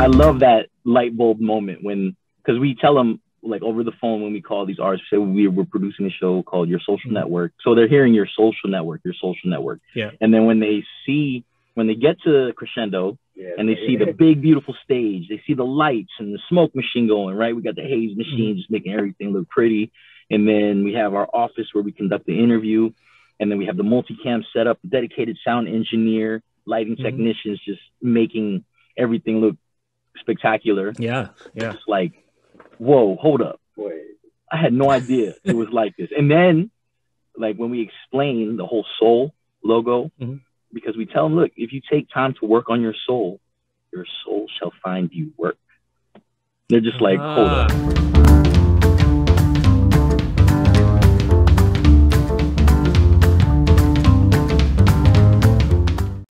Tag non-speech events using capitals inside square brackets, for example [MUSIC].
I love that light bulb moment when, because we tell them like over the phone when we call these artists, say we we're producing a show called Your Social Mhm. Network. So they're hearing your social network, your social network. Yeah. And then when they see, when they get to crescendo Yeah, and they see the big beautiful stage, they see the lights and the smoke machine going, right? We got the haze machine just making everything look pretty. And then we have our office where we conduct the interview. And then we have the multicam set up, dedicated sound engineer, lighting Mhm. technicians just making everything look spectacular. Yeah, yeah. It's like, whoa, hold up. Boy, I had no idea [LAUGHS] it was like this. And then, like when we explain the whole soul logo, Mhm. because we tell them, look, if you take time to work on your soul, your soul shall find you work. They're just like, hold Ah. up.